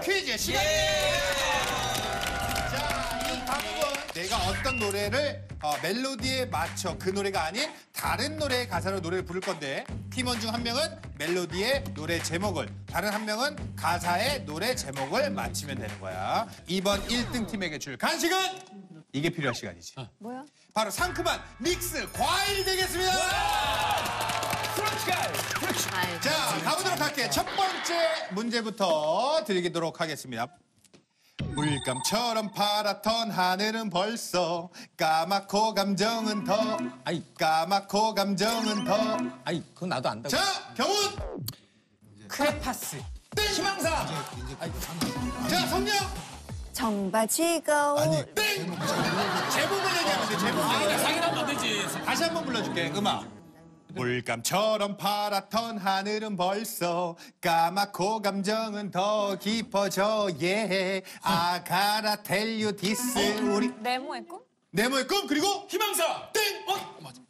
퀴즈 시간이에요. 자, 이 과목은 내가 어떤 노래를 어, 멜로디에 맞춰 그 노래가 아닌 다른 노래의 가사로 노래를 부를 건데 팀원 중 한 명은 멜로디의 노래 제목을 다른 한 명은 가사의 노래 제목을 맞히면 되는 거야. 이번 1등 팀에게 줄 간식은 이게 필요할 시간이지. 뭐야? 바로 상큼한 믹스 과일 되겠습니다. 자, 가보도록 할게요. 첫 번째 문제부터 드리도록 하겠습니다. 물감처럼 파랗던 하늘은 벌써 까맣고 감정은 더 아이. 까맣고 감정은 더 아이 그건 나도 안다고. 자, 경훈! 크레파스. 희망사. 자, 성령! 청바지고 땡! 제목을 얘기하면 돼, 제목. 상인 한번 되지. 다시 한 번 불러줄게, 음악. 물감처럼 파랗던 하늘은 벌써 까맣고 감정은 더 깊어져 예 I gotta tell you this 우리 네모의 꿈? 네모의 꿈 그리고 희망사. 땡! 어? 맞아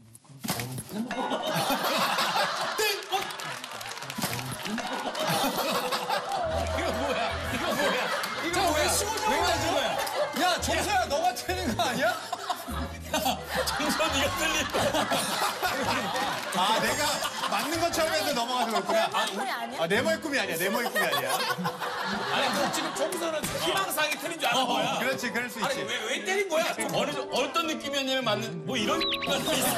정서 네가 틀린 거. 아 내가 맞는 것처럼 해서 넘어가서 그렇구나 꿈이 아니야? 아 네모의 꿈이 아니야 네모의 꿈이 아니야 아니 너 지금 정서는 희망상이 틀린 줄 아는 거야. 그렇지 그럴 수 아니 있지 왜, 왜 때린 거야? 어느 정- 어떤 느낌이었냐면 맞는 뭐 이런 것도 있어.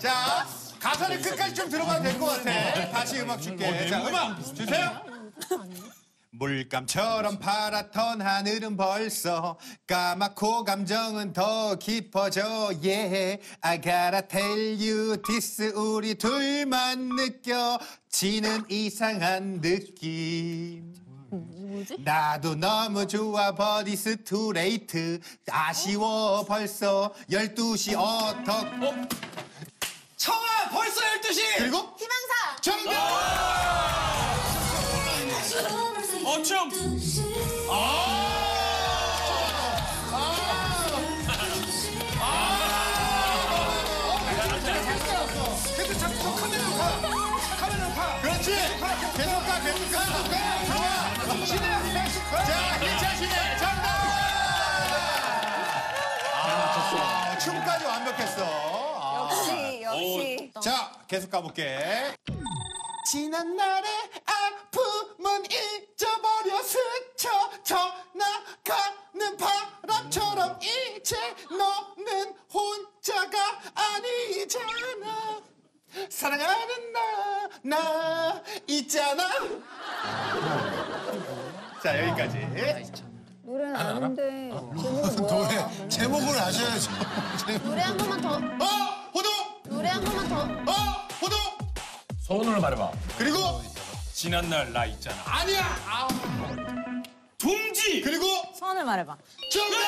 자 가사를 끝까지 좀 들어봐도 될 것 같아 다시 음악 줄게 자 음악 주세요 물감처럼 파랗던 하늘은 벌써 까맣고 감정은 더 깊어져. yeah I gotta tell you this. 우리 둘만 느껴지는 이상한 느낌. 나도 너무 좋아. but it's too late 아쉬워. 벌써 12시. 어떡. 청하 벌써 12시. 그리고 희망사! 정답 어쩜? 계속 잡고 카메라로 가 카메라로 가 그렇지. 계속 가 계속 가 좋아 신혜 자 기차 신혜 정답! 아, 춤까지 완벽했어. 아. 역시 역시. 자 계속 가볼게. 지난 날의 아픔은 잊어버려 스쳐 져나가는 바람처럼 이제 너는 혼자가 아니잖아 사랑하는 나, 나 있잖아 자 여기까지 노래는 아는데 제목이 뭐야? 제목을 아셔야죠 노래 한 번만 더 어? 호동! 노래 한 번만 더 어? 호동! 소원을 말해봐. 그리고 지난날 나 있잖아. 아니야 아. 둥지. 그리고 소원을 말해봐 정답!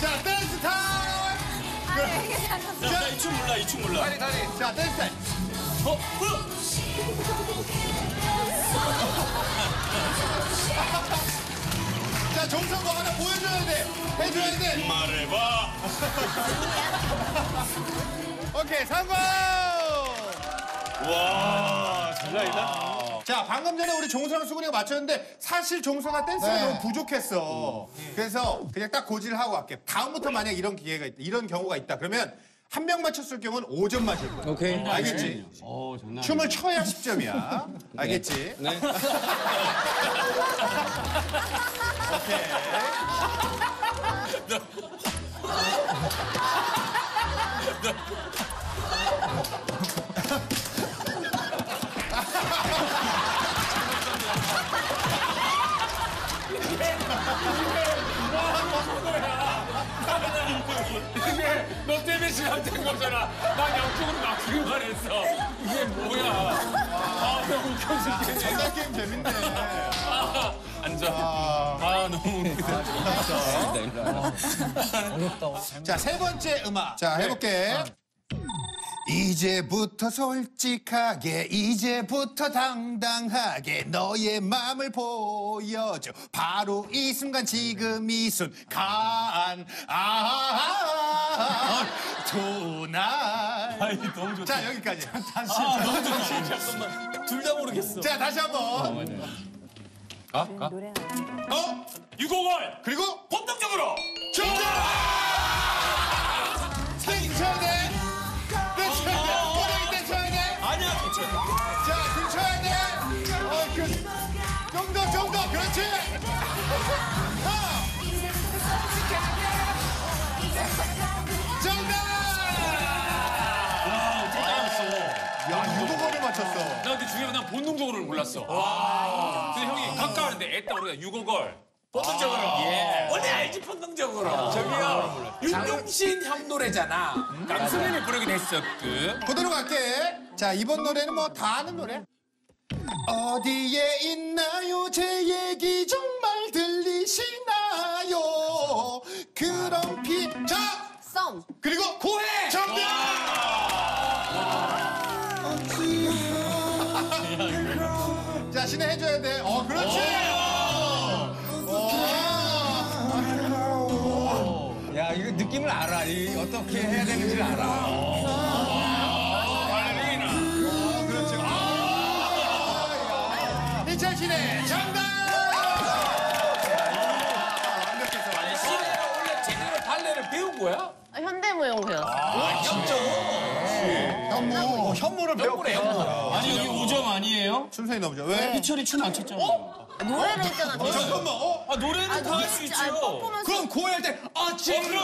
자, 댄스 타임! 아니 이게 잠깐 나이 춤 몰라 이 춤 몰라. 다리, 다리. 자, 댄스 타임. 어? 어? 자, 종선 거 하나 보여줘야 돼. 해줘야 돼. 말해봐. 오케이, 성공! 와 장난이다. 자, 방금 전에 우리 종선랑 수근이가 맞췄는데 사실 종선아 댄스가 네. 너무 부족했어. 그래서 그냥 딱 고지를 하고 갈게. 다음부터 만약 이런 기회가 있다, 이런 경우가 있다. 그러면 한 명 맞췄을 경우는 5점 맞을 거야. 오케이. 알겠지? 어 장난. 춤을 춰야 10점이야. 알겠지? 네. 오케이. 이게 너 때문에 시작된 거잖아. 난 양쪽으로 막히기만 했어. 이게 뭐야? 아 너무 웃겨 죽겠네. 전달 게임 재밌네. 앉아. 아 너무 웃기다. 자, 세 번째 음악. 자, 해볼게. 이제부터 솔직하게 이제부터 당당하게 너의 마음을 보여줘 바로 이 순간 지금 이 순간 아 도날 아이 너무 좋다. 자 여기까지 다시 아, 너무 좋다. 잠깐만. 둘 다 모르겠어. 자 다시 한번 가? 가? 어? 유고걸! 그리고 본능적으로! 정답 야, 유도거를 맞췄어. 나 근데 중요한 건 본능적으로는 몰랐어. 와. 근데 형이 가까웠는데 애따 우리가 유고걸. 본능적으로. 예. 원래 알지 본능적으로. 저기요. 윤종신 형 노래잖아. 강수민이 부르긴 했었고. 그대로 갈게. 자, 이번 노래는 뭐 다 아는 노래. 어디에 있나요? 제 얘기 정말 들리시나요? 그럼 피, 자, 썸. 그리고 고해! 정답! 자, 신혜 해줘야 돼. 어, 그렇지! 와. 야 이거 느낌을 알아. 이 어떻게 해야 되는지를 알아. 2007의 정답! 완벽했어. 아니, 시내가 원래 제대로 발레를 배운 거야? 아, 현대무용 배웠어. 아, 협조? 아, 현무. 어, 현무를 배웠구나. 현무. 아니, 여기 우정 아니에요? 춤선이 넘죠. 왜? 희철이 춤안 췄죠. 어? 노래를 했잖아. 어, 잠깐만, 어? 아, 노래는 아, 다할 수 있죠. 아, 그럼 고해할 때, 아, 지금. 어, 그럼.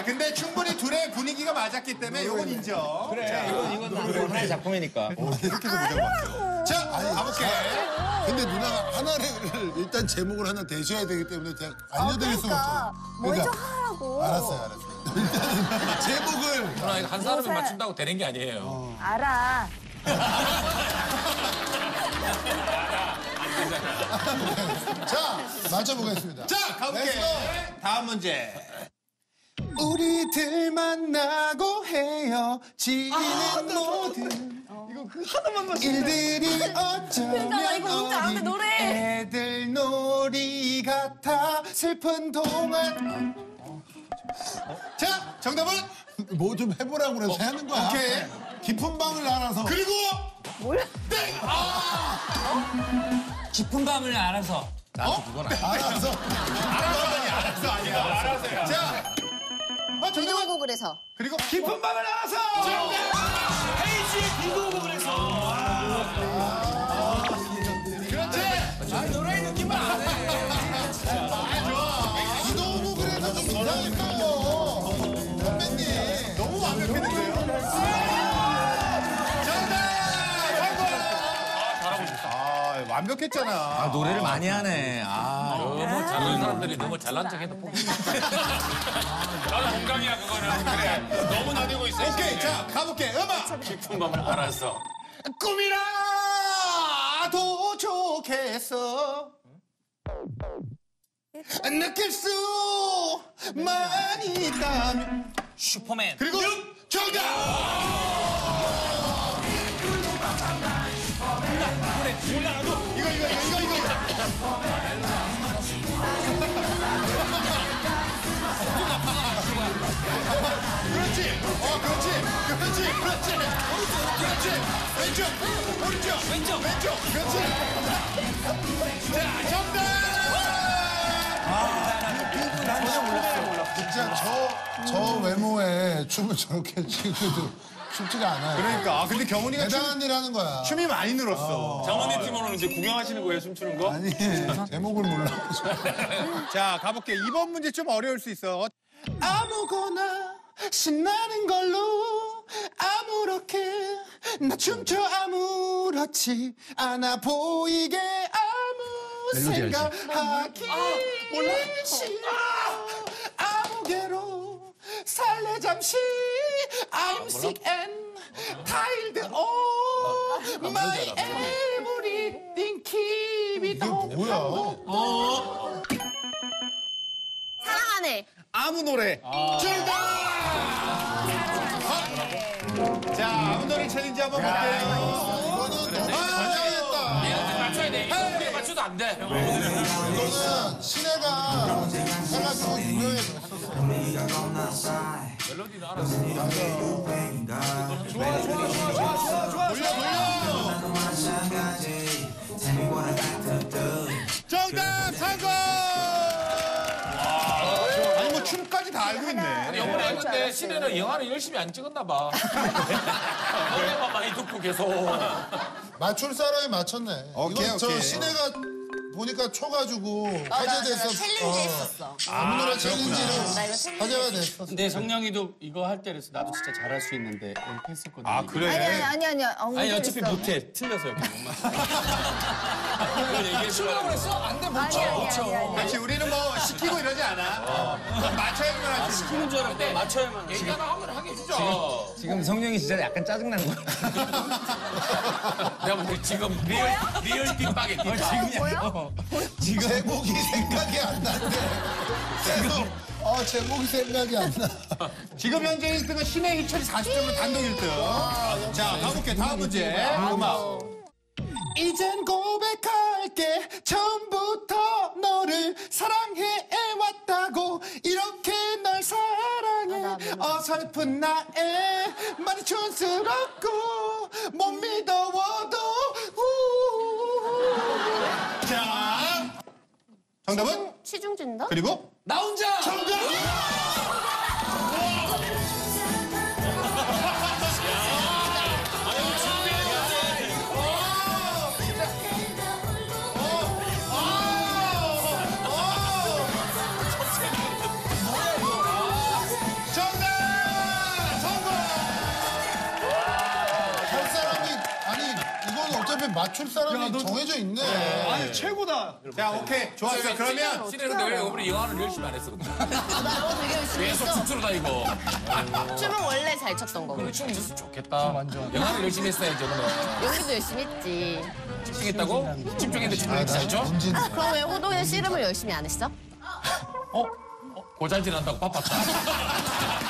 아 근데 충분히 둘의 분위기가 맞았기 때문에 요건 인정. 그래 이건 이건 이건 하나의 작품이니까. 자, 가볼게. 근데 누나가 하나를 일단 제목을 하나 대셔야 되기 때문에 제가 알려드릴 수가 그러니까 없죠. 먼저 하라고. 알았어요, 알았어요. 일단은 제목을 누나 이거 한 사람이 요새- 맞춘다고 되는 게 아니에요. 알아. 자 맞춰보겠습니다. 자, 가볼게. Go. 다음 문제. 우리들 만나고 헤어지는 모든 일들이 나 어쩌면 이거 뭔지 아는데, 노래. 애들 놀이 같아 슬픈 동안. 자 정답은? 뭐 좀 해보라고 그래서 하는 거야. 오케이. 깊은 방을 알아서. 그리고 깊은 밤을 알아서. 알아서. 알았어 아니야 알았어요 자 어, 정답은 비누고 그래서. 그리고 깊은 밤을 알아서 헤이지의 비도고 그래서. 그렇지 노래의 느낌을 안 해. 이동우 그래서 좀 이상했어요. 선배님. 너무 완벽했는데요 정답 아 완벽했잖아 아 노래를 많이 하네. 아. 너무 잘하는 사람들이 너무 잘난 척해도 꼭. 나는 건강이야, 그거는. 그래. 너무 나대고 있어. 오케이 자 가볼게 음악 깊은 밤을 알았어. 꿈이라도 좋겠어 느낄 수만 있다면 슈퍼맨. 그리고 정답 이거 이거 이거 이거 이거 그렇지 그렇지 그렇지 왼쪽 오른쪽 왼쪽 왼쪽 그렇지 자 정답 진짜 저, 저 외모에 춤을 저렇게 추고도 쉽지가 않아요. 그러니까 아 근데 경훈이가 춤, 대단한 일 하는 거야. 춤이 많이 늘었어 장원희 팀원은 이제 구경하시는 거예요, 춤추는 거? 아니, 제목을 몰라. 자 가볼게 이번 문제 좀 어려울 수 있어 아무거나 신나는 걸로 아무렇게 나 춤춰 아무렇지 않아 보이게 아무 생각하기 몰라? 싫어. 아무개로 살래 잠시. I'm sick and tired of my everything keep it on. 뭐야? 사랑하네. 아무 노래. 자, 아무 노래 챌린지 한번 볼게요. 이거는 너무 잘했다. 얘한테 맞춰야 돼. 이거 우리가 맞춰도 안 돼. 이거는 신혜가 해가지고 유명해졌어. 멜로디는 알았어. 돌려, 돌려. 알고 있네. 영어를 했는데 신혜는 영화를 열심히 안 찍었나 봐. 노래만 많이 듣고 계속. 맞출 사람이 맞췄네. 오케이, 이건 저 오케이. 보니까 쳐가지고 화제됐어. 챌린지 어, 했었어. 아무 노래 챌린지로 나 이거 챌린지 화제가 됐어. 근데 성령이도 이거 할 때라서 나도 진짜 잘할 수 있는데 이렇게 했었거든. 아 아니 아니 그래? 아니 아니야. 아니 어차피 못해. 틀려서 이렇게. 이걸 얘기해주려고 그랬어? 안 돼, 못 아니 아니 아니 아니. 그렇지 우리는 뭐 시키고 이러지 않아. 어. 맞춰야만 하지. 시키는 줄 알았는데 맞춰야만. 얘기 하나 하면 하게 해주죠. 지금 성령이 진짜 약간 짜증 나는 거야. 내가 지금 real, real 빅뱅이 빅뱅. 제목이 생각이 안 나는데. 제목, 어, 제목이 생각이 안 나. 지금 현재 1등은 신의 희철이 40점으로 단독 1등. 자, 가볼게. 다음 문제. 음악. 이젠 고백할게. 처음부터 너를 사랑해 왔다고. 이렇게 널 사랑해. 어설픈 나의 말이 촌스럽고. 못 믿어워도. 우. 자. 정답은? 시중진다? 그리고 나 혼자. 정답! 맞출 사람이 정해져 있네. 아니 최고다. 자, 오케이. 좋았어. 그러면 신혜는 왜 우리 영화를 열심히 안 했어? 근데. 아, 나 이거 되게 열심히 계속 했어. 춤추러 다니고. 춤은 원래 잘 췄던 거고. 근데 춤 있었으면 좋겠다. 영화를 열심히 했어야지, 오늘. 여기도 열심히 했지. 집중했다고? 집중했는데 춤을 아? 문진. 그럼 왜 호동의 씨름을 열심히 안 했어? 어? 어? 고잘질 한다고 바빴다.